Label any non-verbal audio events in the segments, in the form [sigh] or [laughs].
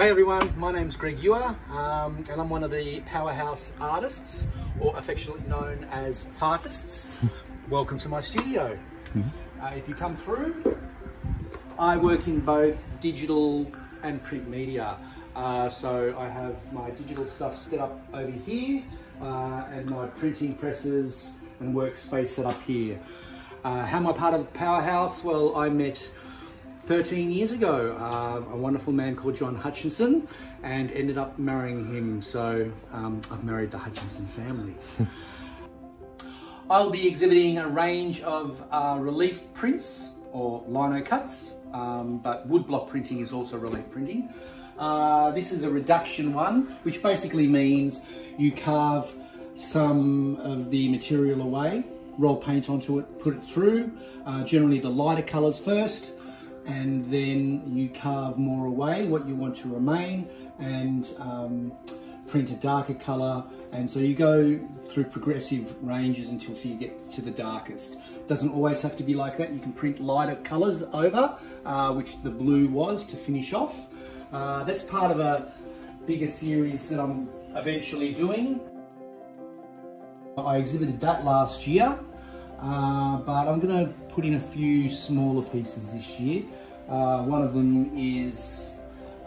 Hey everyone, my name's Greg Ure um, and I'm one of the powerhouse artists or affectionately known as fartists. [laughs] Welcome to my studio. Mm -hmm. uh, if you come through, I work in both digital and print media. Uh, so I have my digital stuff set up over here uh, and my printing presses and workspace set up here. Uh, how am I part of Powerhouse? Well, I met 13 years ago, uh, a wonderful man called John Hutchinson and ended up marrying him. So um, I've married the Hutchinson family. [laughs] I'll be exhibiting a range of uh, relief prints or lino cuts, um, but woodblock printing is also relief printing. Uh, this is a reduction one, which basically means you carve some of the material away, roll paint onto it, put it through, uh, generally the lighter colors first, and then you carve more away what you want to remain and um, print a darker color and so you go through progressive ranges until you get to the darkest. Doesn't always have to be like that. You can print lighter colors over, uh, which the blue was to finish off. Uh, that's part of a bigger series that I'm eventually doing. I exhibited that last year uh, but I'm going to put in a few smaller pieces this year. Uh, one of them is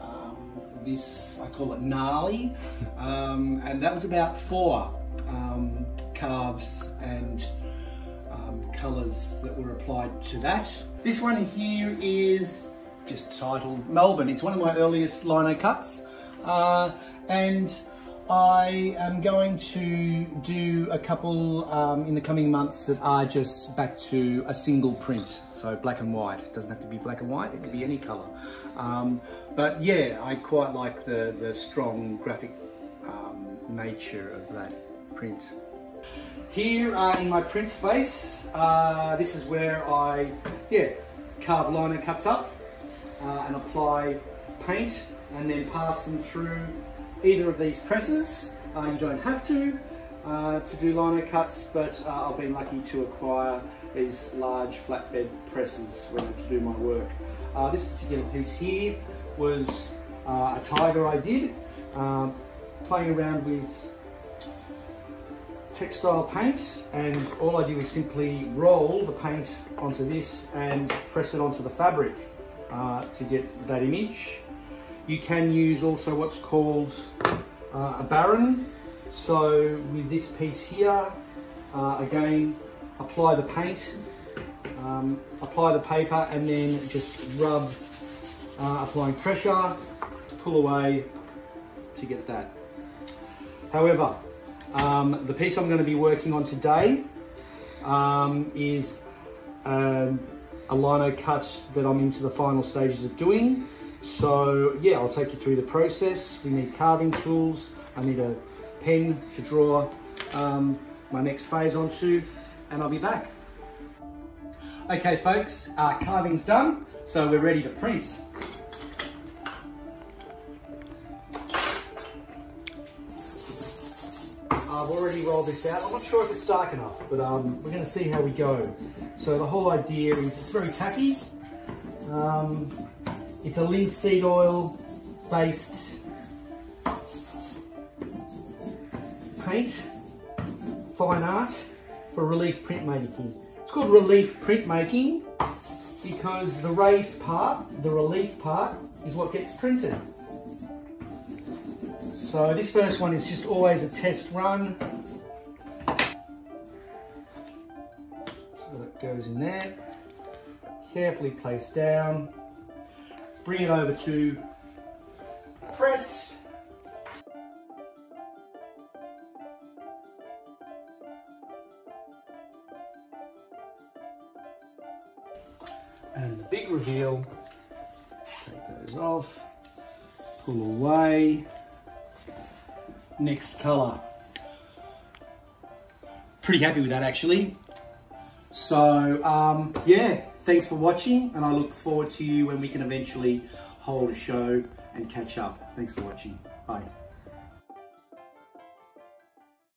um, this, I call it gnarly, [laughs] um, and that was about four um, carves and um, colours that were applied to that. This one here is just titled Melbourne. It's one of my earliest lino cuts. Uh, and I am going to do a couple um, in the coming months that are just back to a single print, so black and white. It doesn't have to be black and white, it could be any colour. Um, but yeah, I quite like the, the strong graphic um, nature of that print. Here uh, in my print space, uh, this is where I yeah, carve lino cuts up uh, and apply paint and then pass them through either of these presses. Uh, you don't have to uh, to do lino cuts, but uh, I've been lucky to acquire these large flatbed presses to do my work. Uh, this particular piece here was uh, a tiger I did, um, playing around with textile paint and all I do is simply roll the paint onto this and press it onto the fabric uh, to get that image. You can use also what's called uh, a baren. So with this piece here, uh, again, apply the paint, um, apply the paper and then just rub, uh, applying pressure, pull away to get that. However, um, the piece I'm going to be working on today um, is um, a lino cut that I'm into the final stages of doing. So yeah, I'll take you through the process. We need carving tools. I need a pen to draw um, my next phase onto, and I'll be back. Okay folks, uh, carving's done, so we're ready to print. I've already rolled this out. I'm not sure if it's dark enough, but um, we're going to see how we go. So the whole idea is it's very tacky. Um, it's a linseed oil based paint, fine art for relief printmaking. It's called relief printmaking because the raised part, the relief part, is what gets printed. So this first one is just always a test run. So that goes in there. Carefully placed down bring it over to press. And the big reveal, take those off, pull away, next color. Pretty happy with that actually. So um, yeah, Thanks for watching and I look forward to you when we can eventually hold a show and catch up. Thanks for watching. Bye.